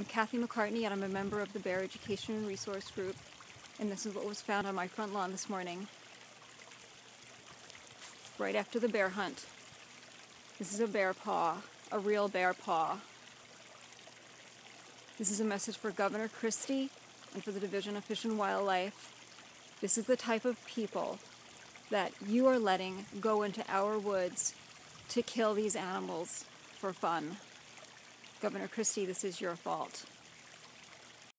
I'm Cathy McCartney, and I'm a member of the Bear Education and Resource Group, and this is what was found on my front lawn this morning, right after the bear hunt. This is a bear paw, a real bear paw. This is a message for Governor Christie and for the Division of Fish and Wildlife. This is the type of people that you are letting go into our woods to kill these animals for fun. Governor Christie, this is your fault.